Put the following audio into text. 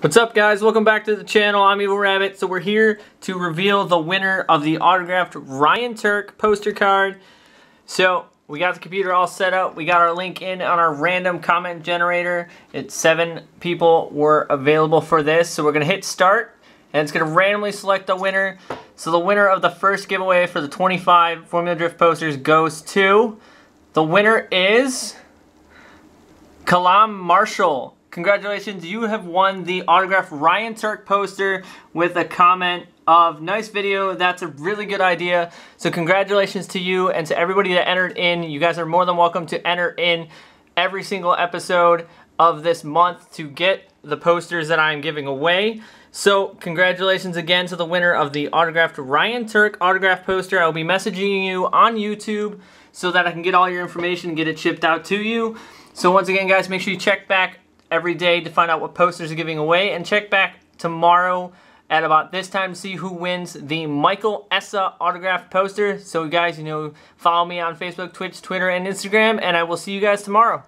What's up guys? Welcome back to the channel. I'm Evil Rabbit. So we're here to reveal the winner of the autographed Ryan Tuerck poster card. So we got the computer all set up. We got our link in on our random comment generator. It's seven people were available for this. So we're gonna hit start and it's gonna randomly select the winner. So the winner of the first giveaway for the 25 Formula Drift posters goes to, the winner is Kalam Marshall. Congratulations, you have won the autographed Ryan Tuerck poster with a comment of nice video. That's a really good idea. So congratulations to you and to everybody that entered in. You guys are more than welcome to enter in every single episode of this month to get the posters that I'm giving away. So congratulations again to the winner of the autographed Ryan Tuerck autograph poster. I'll be messaging you on YouTube so that I can get all your information and get it shipped out to you. So once again, guys, make sure you check back every day to find out what posters are giving away and check back tomorrow at about this time to see who wins the Michael Essa autographed poster. So guys, you know, follow me on Facebook, Twitch, Twitter, and Instagram, and I will see you guys tomorrow.